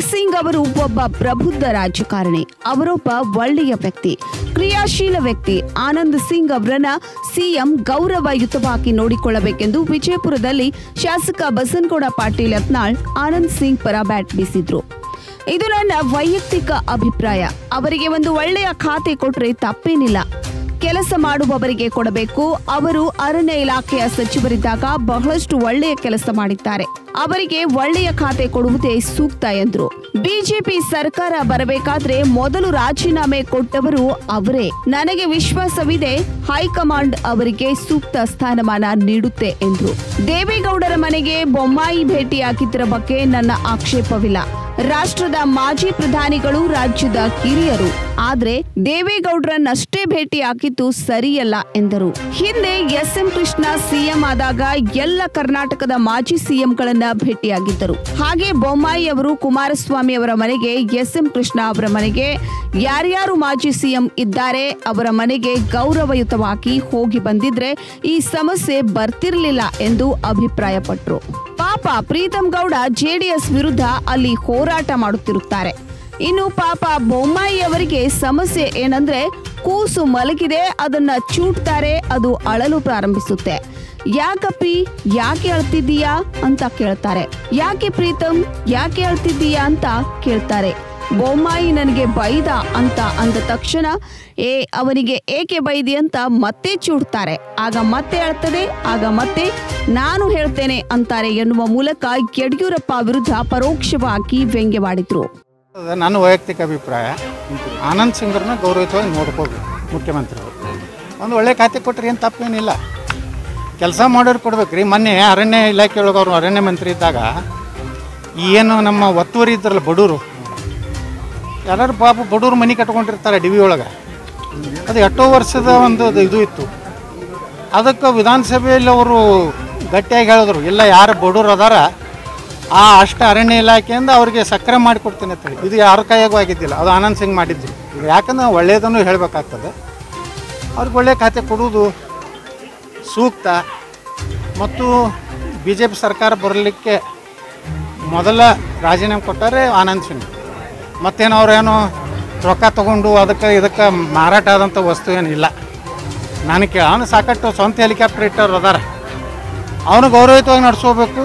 ಸಿಂಗ್ ಅವರು ಒಬ್ಬ ಪ್ರಬುದ್ಧ ರಾಜಕಾರಣಿ, ಅವರೊಬ್ಬ ಒಳ್ಳೆಯ ವ್ಯಕ್ತಿ, ಕ್ರಿಯಾಶೀಲ ವ್ಯಕ್ತಿ. ಆನಂದ್ ಸಿಂಗ್ ಅವರನ್ನ ಸಿಎಂ ಗೌರವಯುತವಾಗಿ ನೋಡಿಕೊಳ್ಳಬೇಕೆಂದು ವಿಜಯಪುರದಲ್ಲಿ ಶಾಸಕ ಬಸನಗೌಡ ಪಾಟೀಲ್ ಯತ್ನಾಳ್, ಆನಂದ್ ಸಿಂಗ್ ಪರ ಬ್ಯಾಟ್ ಬೀಸಿದ್ರು. ಇದು ನನ್ನ ವೈಯಕ್ತಿಕ ಅಭಿಪ್ರಾಯ. ಅವರಿಗೆ ಒಂದು ಒಳ್ಳೆಯ ಖಾತೆ ಕೊಟ್ರೆ ತಪ್ಪೇನಿಲ್ಲ. ಕೆಲಸ ಮಾಡುವವರಿಗೆ ಕೊಡಬೇಕು. ಅವರು ಅರಣ್ಯ ಇಲಾಖೆಯ ಸಚಿವರಿದ್ದಾಗ ಬಹಳಷ್ಟು ಒಳ್ಳೆಯ ಕೆಲಸ ಮಾಡಿದ್ದಾರೆ. ಅವರಿಗೆ ಒಳ್ಳೆಯ ಖಾತೆ ಕೊಡುವುದೇ ಸೂಕ್ತ ಎಂದರು. ಬಿಜೆಪಿ ಸರ್ಕಾರ ಬರಬೇಕಾದ್ರೆ ಮೊದಲು ರಾಜೀನಾಮೆ ಕೊಟ್ಟವರು ಅವರೇ. ನನಗೆ ವಿಶ್ವಾಸವಿದೆ ಹೈಕಮಾಂಡ್ ಅವರಿಗೆ ಸೂಕ್ತ ಸ್ಥಾನಮಾನ ನೀಡುತ್ತೆ ಎಂದರು. ದೇವೇಗೌಡರ ಮನೆಗೆ ಬೊಮ್ಮಾಯಿ ಭೇಟಿಯಾಗಿದ್ದರ ಬಗ್ಗೆ ನನ್ನ ಆಕ್ಷೇಪವಿಲ್ಲ. ರಾಷ್ಟ್ರದ ಮಾಜಿ ಪ್ರಧಾನಿಗಳು ರಾಜ್ಯದ ಕಿರಿಯರು. ಆದ್ರೆ ದೇವೇಗೌಡರನ್ನಷ್ಟೇ ಭೇಟಿ ಹಾಕಿದ್ದು ಸರಿಯಲ್ಲ ಎಂದರು. ಹಿಂದೆ ಎಸ್ ಎಂ ಕೃಷ್ಣ ಸಿಎಂ ಆದಾಗ ಎಲ್ಲ ಕರ್ನಾಟಕದ ಮಾಜಿ ಸಿಎಂಗಳನ್ನ ಭೇಟಿಯಾಗಿದ್ದರು. ಹಾಗೆ ಬೊಮ್ಮಾಯಿ ಅವರು, ಕುಮಾರಸ್ವಾಮಿ ಅವರ ಮನೆಗೆ ಎಸ್ ಎಂ ಕೃಷ್ಣ ಅವರ ಮನೆಗೆ ಯಾರ್ಯಾರು ಮಾಜಿ ಸಿಎಂ ಇದ್ದಾರೆ ಅವರ ಮನೆಗೆ ಗೌರವಯುತವಾಗಿ ಹೋಗಿ ಬಂದಿದ್ರೆ ಈ ಸಮಸ್ಯೆ ಬರ್ತಿರಲಿಲ್ಲ ಎಂದು ಅಭಿಪ್ರಾಯಪಟ್ಟರು ಪಾಪ ಪ್ರೀತಮ್ ಗೌಡ ಜೆಡಿಎಸ್ ವಿರುದ್ಧ ಅಲ್ಲಿ ಹೋರಾಟ ಮಾಡುತ್ತಿರುತ್ತಾರೆ. ಇನ್ನು ಪಾಪ ಬೊಮ್ಮಾಯಿ ಅವರಿಗೆ ಸಮಸ್ಯೆ ಏನಂದ್ರೆ ಕೂಸು ಮಲಗಿದೆ, ಅದನ್ನ ಚೂಟ್ತಾರೆ ಅದು ಅಳಲು ಪ್ರಾರಂಭಿಸುತ್ತೆ. ಯಾಕಪ್ಪಿ, ಯಾಕೆ ಅಳ್ತಿದ್ದೀಯಾ ಅಂತ ಕೇಳ್ತಾರೆ. ಯಾಕೆ ಪ್ರೀತಮ್ ಯಾಕೆ ಅಳ್ತಿದ್ದೀಯಾ ಅಂತ ಕೇಳ್ತಾರೆ. ಬೊಮ್ಮಾಯಿ ನನಗೆ ಬೈದ ಅಂತ ಅಂದ ತಕ್ಷಣ, ಏ, ಅವನಿಗೆ ಏಕೆ ಬೈದಿ ಅಂತ ಮತ್ತೆ ಚೂಡ್ತಾರೆ. ಆಗ ಮತ್ತೆ ಅಳ್ತದೆ, ಆಗ ಮತ್ತೆ ನಾನು ಹೇಳ್ತೇನೆ ಅಂತಾರೆ ಎನ್ನುವ ಮೂಲಕ ಯಡಿಯೂರಪ್ಪ ವಿರುದ್ಧ ಪರೋಕ್ಷವಾಗಿ ವ್ಯಂಗ್ಯವಾಡಿದ್ರು. ನನ್ನ ವೈಯಕ್ತಿಕ ಅಭಿಪ್ರಾಯ, ಆನಂದ್ ಸಿಂಗ್ರನ್ನ ಗೌರವಿತವಾಗಿ ನೋಡ್ಕೋಬೇಕು ಮುಖ್ಯಮಂತ್ರಿಗಳು ಒಂದು ಒಳ್ಳೆ ಖಾತೆ ಕೊಟ್ಟರೆ ಏನು ತಪ್ಪೇನಿಲ್ಲ. ಕೆಲಸ ಮಾಡೋರು ಕೊಡ್ಬೇಕು. ರೀ, ಮೊನ್ನೆ ಅರಣ್ಯ ಇಲಾಖೆ ಒಳಗೆ ಅವರು ಅರಣ್ಯ ಮಂತ್ರಿ ಇದ್ದಾಗ, ಏನು ನಮ್ಮ ಒತ್ತುವರಿ ಇದ್ರಲ್ಲ ಬಡವರು ಯಾರು ಪಾಪ ಬಡವ್ರು ಮನೆ ಕಟ್ಕೊಂಡಿರ್ತಾರೆ ಡಿ ವಿ ಒಳಗೆ. ಅದು ಎಷ್ಟೋ ವರ್ಷದ ಒಂದು ಇದು ಇತ್ತು. ಅದಕ್ಕೆ ವಿಧಾನಸಭೆಯಲ್ಲಿ ಅವರು ಗಟ್ಟಿಯಾಗಿ ಹೇಳಿದ್ರು, ಇಲ್ಲ ಯಾರು ಬಡವ್ರು ಅದಾರ, ಆ ಅಷ್ಟು ಅರಣ್ಯ ಇಲಾಖೆಯಿಂದ ಅವ್ರಿಗೆ ಸಕ್ಕರೆ ಮಾಡಿಕೊಡ್ತೀನಿ ಅಂತೇಳಿ ಇದು ಯಾರ ಕೈಯಾಗೂ ಆಗಿದ್ದಿಲ್ಲ, ಅದು ಆನಂದ್ ಸಿಂಗ್ ಮಾಡಿದ್ದು. ಯಾಕಂದ್ರೆ ಒಳ್ಳೆಯದನ್ನು ಹೇಳಬೇಕಾಗ್ತದೆ. ಅವ್ರಿಗೆ ಒಳ್ಳೆಯ ಖಾತೆ ಕೊಡುವುದು ಸೂಕ್ತ. ಮತ್ತು ಬಿ ಜೆ ಪಿ ಸರ್ಕಾರ ಬರಲಿಕ್ಕೆ ಮೊದಲ ರಾಜೀನಾಮೆ ಕೊಟ್ಟರೆ ಆನಂದ್ ಸಿಂಗ್. ಮತ್ತೇನು ಅವ್ರೇನು ರೊಕ್ಕ ತೊಗೊಂಡು ಅದಕ್ಕೆ ಇದಕ್ಕೆ ಮಾರಾಟ ಆದಂಥ ವಸ್ತು ಏನಿಲ್ಲ. ನಾನು ಅವನು ಸಾಕಷ್ಟು ಸ್ವಂತ ಹೆಲಿಕಾಪ್ಟರ್ ಇಟ್ಟವ್ರು ಅದಾರ. ಅವನು ಗೌರವಯುತವಾಗಿ ನಡೆಸ್ಕೋಬೇಕು.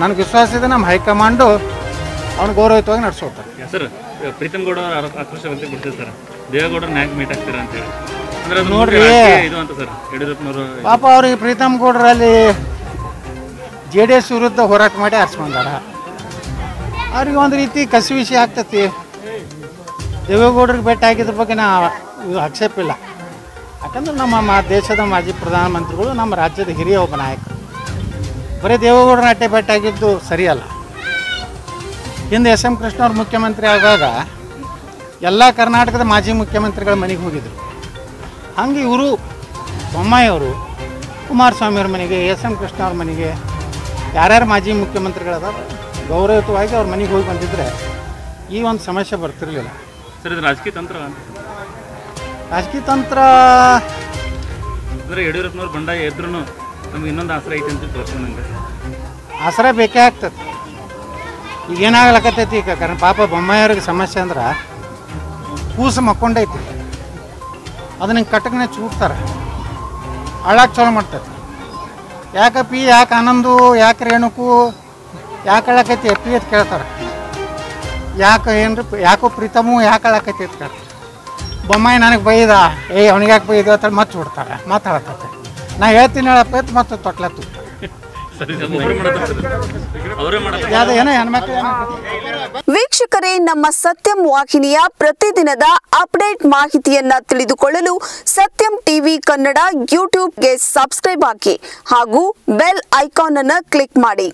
ನನಗೆ ವಿಶ್ವಾಸ ಇದೆ ನಮ್ಮ ಹೈಕಮಾಂಡು ಅವನು ಗೌರವಯುತವಾಗಿ ನಡೆಸ್ಕೋತಾರೆ ಸರ್ ಪ್ರೀತಮ್ ಗೌಡ ಆಕ್ರೋಶ ವ್ಯಕ್ತಪಡಿಸಿದ್ರು ಸರ್. ದೇವೇಗೌಡರ ನ್ಯಾಕ್ ಮೀಟ್ ಆಗ್ತೀರಾ ಅಂತ ಹೇಳಿ. ಅಂದ್ರೆ ಅದು ನೋಡ್ರಿ. ಇದು ಅಂತ ಸರ್ ಯಡಿಯೂರಪ್ಪನವರು ಪಾಪ ಅವ್ರಿಗೆ ಪ್ರೀತಮ್ ಗೌಡರಲ್ಲಿ ಜೆ ಡಿ ಎಸ್ ವಿರುದ್ಧ ಹೋರಾಟ ಮಾಡಿ ಆರಿಸ್ಕೊಂಡಾರ. ಅವ್ರಿಗೆ ಒಂದು ರೀತಿ ಕಸಿ ವಿಷಯ ಆಗ್ತತಿ. ದೇವೇಗೌಡರಿಗೆ ಭೇಟಿ ಆಗಿದ್ರ ಬಗ್ಗೆ ನಾ ಇದು ಆಕ್ಷೇಪ ಇಲ್ಲ. ಯಾಕಂದ್ರೆ ನಮ್ಮ ಮಾ ದೇಶದ ಮಾಜಿ ಪ್ರಧಾನಮಂತ್ರಿಗಳು ನಮ್ಮ ರಾಜ್ಯದ ಹಿರಿಯ ಒಬ್ಬ ನಾಯಕರು ಬರೀ ದೇವೇಗೌಡರ ಅಟ್ಟೆ ಭೇಟಿ ಆಗಿದ್ದು ಸರಿಯಲ್ಲ. ಹಿಂದೆ ಎಸ್ ಎಂ ಅವ್ರ ಮುಖ್ಯಮಂತ್ರಿ ಆಗುವಾಗ ಎಲ್ಲ ಕರ್ನಾಟಕದ ಮಾಜಿ ಮುಖ್ಯಮಂತ್ರಿಗಳ ಮನೆಗೆ ಹೋಗಿದ್ರು. ಹಂಗೆ ಇವರು ಬೊಮ್ಮಾಯಿಯವರು ಕುಮಾರಸ್ವಾಮಿ ಅವ್ರ ಮನೆಗೆ, ಎಸ್ ಎಂ ಕೃಷ್ಣ ಅವ್ರ ಮನೆಗೆ ಯಾರ್ಯಾರು ಮಾಜಿ ಮುಖ್ಯಮಂತ್ರಿಗಳದಾರ, ಗೌರವಯುತವಾಗಿ ಅವ್ರ ಮನೆಗೆ ಹೋಗಿ ಬಂದಿದ್ದರೆ ಈ ಒಂದು ಸಮಸ್ಯೆ ಬರ್ತಿರಲಿಲ್ಲ. ಸರ್ ಇದು ರಾಜಕೀಯ ತಂತ್ರ. ರಾಜಕೀಯ ತಂತ್ರ ಅಂದ್ರೆ ಯಡಿಯೂರಪ್ಪನವ್ರು ಬಂಡಾಯ ಎದ್ರು ನಮ್ಗೆ ಇನ್ನೊಂದು ಆಸರೆ ಐತೆ ಅಂತ ತೋರಿಸ್ತು ನಂಗೆ ಆಸರೆ ಬೇಕೇ ಆಗ್ತದೆ. ಈಗ ಏನಾಗ್ಲಕತ್ತೈತಿ ಈಗ ಕಾರಣ ಪಾಪ ಬೊಮ್ಮಾಯಿಯವ್ರಿಗೆ ಸಮಸ್ಯೆ ಅಂದ್ರೆ ಕೂಸು ಮಕ್ಕೊಂಡೈತಿ. ಅದನ್ನ ಹಿಂಗೆ ಕಟ್ಟಕನೆ ಚೂಡ್ತಾರೆ. ಅಳಕ್ಕೆ ಚಲೋ ಮಾಡ್ತಾರೆ ಯಾಕಪ್ಪಿ ಯಾಕೆ ಆನಂದು ಯಾಕೆ ರೇಣುಕು ಯಾಕೆ ಅಳಕೈತಿ ಅಪ್ಪಿ ಅಂತ ಕೇಳ್ತಾರೆ. ಯಾಕೆ ಏನ್ರಿ ಯಾಕೋ ಪ್ರೀತಮು ಯಾಕೆ ಅಂತ ಬೊಮ್ಮಾಯಿ ನನಗೆ ಬೈದ ಏಯ್ ಅವ್ನಿಗೆ ಯಾಕೆ ಬೈದ ಅಂತ ಮತ್ತೆ ಬಿಡ್ತಾರೆ ಮಾತಾಡತ್ತೆ ನಾ ಹೇಳ್ತೀನಿ ಹೇಳಪ್ಪ ಅಂತ ಮತ್ತೆ ತೊಟ್ಲ ತುತ್ತ ಸರ್ ಏನೋ ಏನೋ ವೀಕ್ಷಕರೇ ನಮ್ಮ ಸತ್ಯಂ ವಾಹಿನಿಯ ಪ್ರತಿದಿನದ ಅಪ್ಡೇಟ್ ಮಾಹಿತಿಯನ್ನ ತಿಳಿದುಕೊಳ್ಳಲು ಸತ್ಯಂ ಟಿವಿ ಕನ್ನಡ ಯೂಟ್ಯೂಬ್ಗೆ ಸಬ್ಸ್ಕ್ರೈಬ್ ಹಾಕಿ ಹಾಗೂ ಬೆಲ್ ಐಕಾನ್ ಅನ್ನು ಕ್ಲಿಕ್ ಮಾಡಿ.